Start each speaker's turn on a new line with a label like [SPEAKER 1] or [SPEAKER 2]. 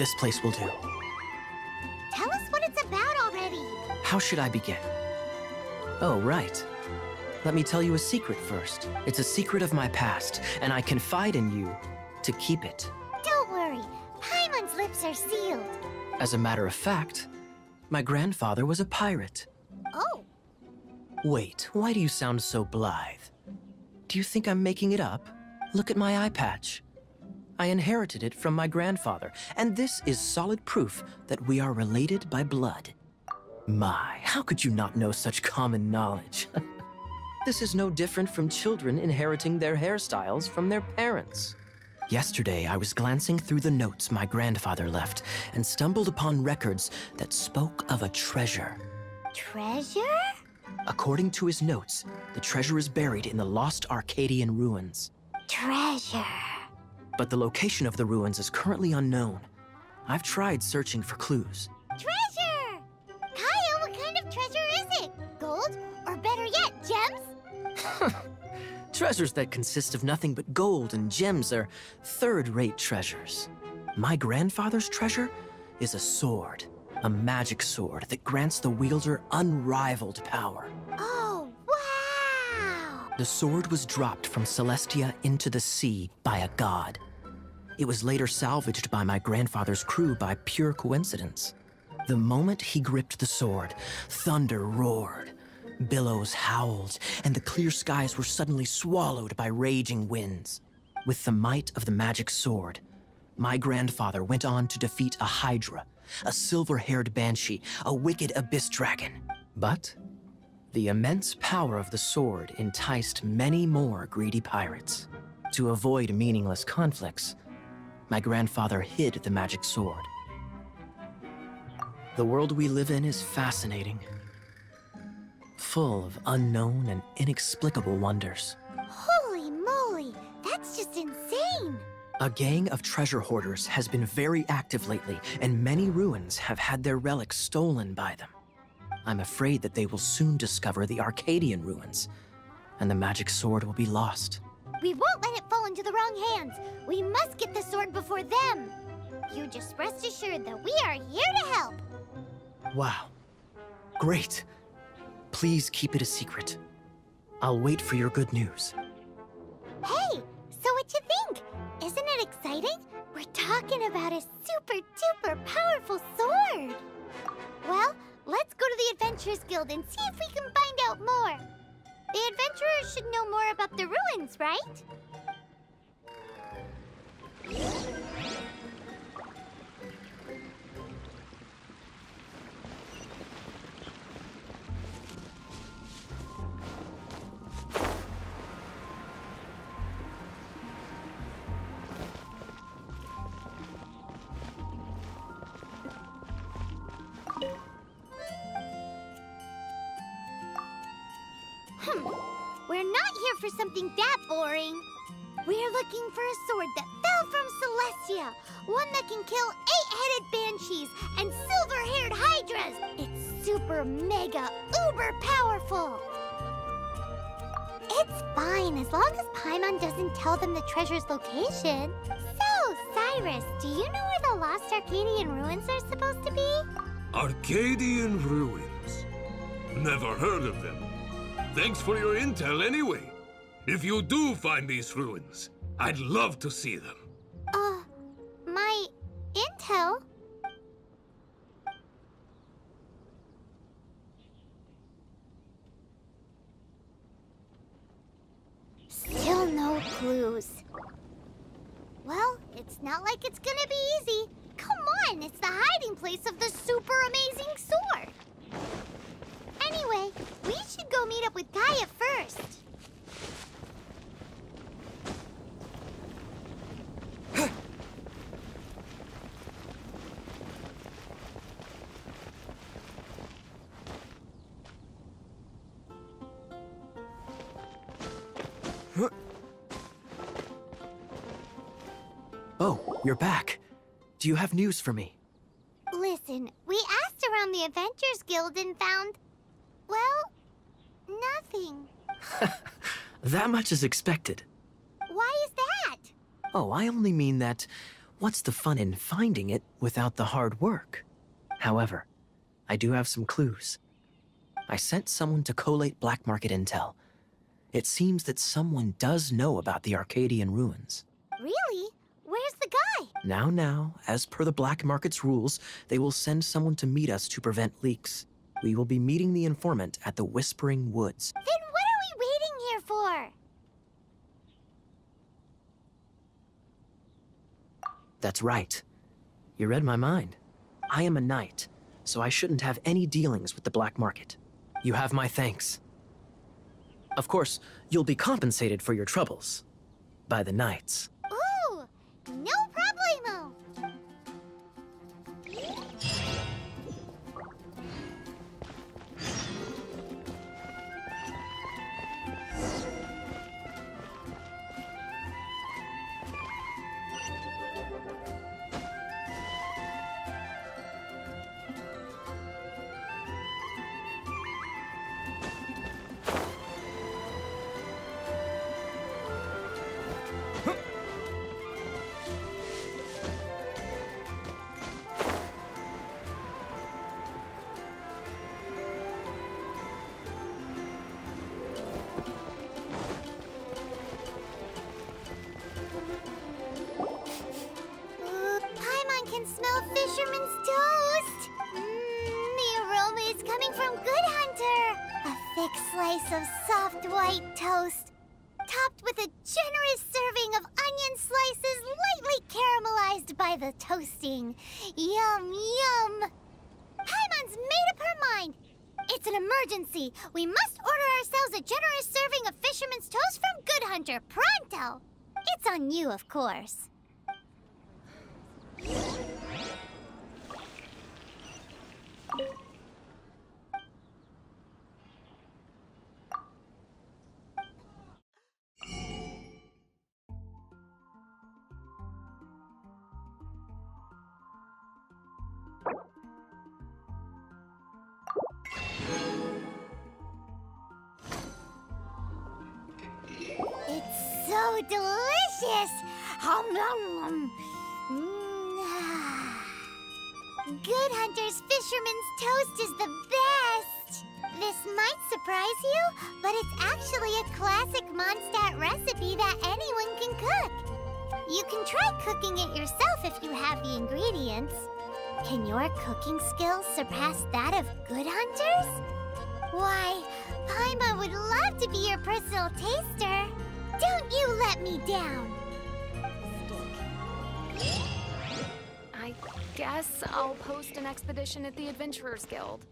[SPEAKER 1] this place will do.
[SPEAKER 2] Tell us what it's about already.
[SPEAKER 1] How should I begin? Oh, right. Let me tell you a secret first. It's a secret of my past, and I confide in you to keep it.
[SPEAKER 2] Don't worry. Paimon's lips are sealed.
[SPEAKER 1] As a matter of fact, my grandfather was a pirate.
[SPEAKER 2] Oh,
[SPEAKER 1] Wait, why do you sound so blithe? Do you think I'm making it up? Look at my eye patch. I inherited it from my grandfather, and this is solid proof that we are related by blood. My, how could you not know such common knowledge? this is no different from children inheriting their hairstyles from their parents. Yesterday, I was glancing through the notes my grandfather left and stumbled upon records that spoke of a treasure.
[SPEAKER 2] treasure?
[SPEAKER 1] According to his notes, the treasure is buried in the lost Arcadian ruins.
[SPEAKER 2] Treasure.
[SPEAKER 1] But the location of the ruins is currently unknown. I've tried searching for clues.
[SPEAKER 2] Treasure! Kaeya, what kind of treasure is it? Gold? Or better yet, gems?
[SPEAKER 1] Treasures that consist of nothing but gold and gems are third rate treasures. My grandfather's treasure is a sword, a magic sword that grants the wielder unrivaled power.
[SPEAKER 2] Oh, wow!
[SPEAKER 1] The sword was dropped from Celestia into the sea by a god. It was later salvaged by my grandfather's crew by pure coincidence. The moment he gripped the sword, thunder roared, billows howled, and the clear skies were suddenly swallowed by raging winds. With the might of the magic sword, my grandfather went on to defeat a Hydra, a silver haired banshee, a wicked abyss dragon. But the immense power of the sword enticed many more greedy pirates. To avoid meaningless conflicts, my grandfather hid the magic sword. The world we live in is fascinating, full of unknown and inexplicable wonders.
[SPEAKER 2] Holy moly! That's just insane!
[SPEAKER 1] A gang of treasure hoarders has been very active lately, and many ruins have had their relics stolen by them. I'm afraid that they will soon discover the Arcadian ruins, and the magic sword will be lost.
[SPEAKER 2] We won't let it fall into the wrong hands. We must get the sword before them. You just rest assured that we are here to help.
[SPEAKER 1] Wow. Great. Please keep it a secret. I'll wait for your good news.
[SPEAKER 2] Hey, so what you think? Isn't it exciting? We're talking about a super duper powerful sword. Well, let's go to the Adventurers Guild and see if we can find out more. The adventurers should know more about the ruins, right? Hmm. We're not here for something that boring. We're looking for a sword that fell from Celestia. One that can kill eight-headed banshees and silver-haired hydras. It's super mega uber powerful. It's fine as long as Paimon doesn't tell them the treasure's location. So, Cyrus, do you know where the lost Arcadian ruins are supposed to be?
[SPEAKER 3] Arcadian ruins. Never heard of them. Thanks for your intel anyway. If you do find these ruins, I'd love to see them.
[SPEAKER 2] Uh, my intel? Still no clues. Well, it's not like it's gonna be easy. Come on, it's the hiding place of the super amazing sword. Anyway, we should go meet up with Kaeya first.
[SPEAKER 1] Oh, you're back. Do you have news for me?
[SPEAKER 2] Listen, we asked around the Adventures Guild and found, well, nothing.
[SPEAKER 1] That much is expected.
[SPEAKER 2] Why is that?
[SPEAKER 1] Oh, I only mean that What's the fun in finding it without the hard work? However, I do have some clues. I sent someone to collate black market intel. It seems that someone does know about the Arcadian ruins.
[SPEAKER 2] Really? Where's the guy?
[SPEAKER 1] Now, now, as per the black market's rules, they will send someone to meet us to prevent leaks. We will be meeting the informant at the Whispering Woods.
[SPEAKER 2] Then what are we waiting here for?
[SPEAKER 1] That's right. You read my mind. I am a knight, so I shouldn't have any dealings with the black market. You have my thanks. Of course, you'll be compensated for your troubles. By the knights.
[SPEAKER 2] Thick slice of soft white toast, topped with a generous serving of onion slices lightly caramelized by the toasting. Yum, yum. Paimon's made up her mind. It's an emergency. We must order ourselves a generous serving of fisherman's toast from Good Hunter, pronto. It's on you, of course. Delicious! Hum, nom, nom. Mm, ah. Good Hunter's Fisherman's Toast is the best! This might surprise you, but it's actually a classic Mondstadt recipe that anyone can cook. You can try cooking it yourself if you have the ingredients. Can your cooking skills surpass that of Good Hunter's? Why, Paimon would love to be your personal taster. Don't you let me down.
[SPEAKER 4] I guess I'll post an expedition at the Adventurers Guild.